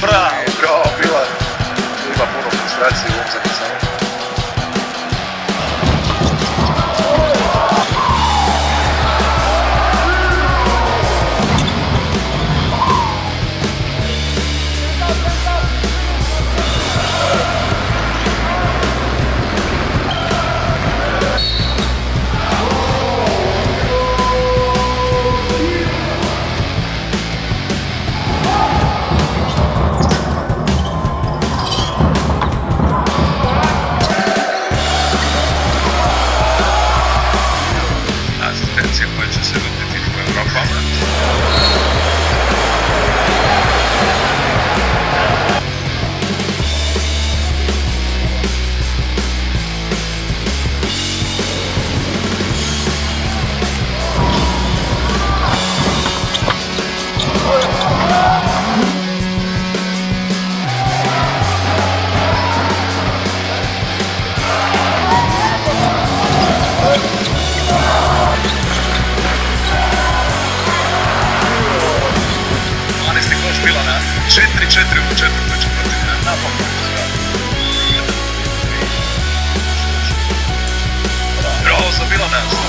Bravo, bravo, bila. Ima puno frustracije u ovom 4-4 u četvrtoj četvrtini. Napokon. Bravo za Bilana.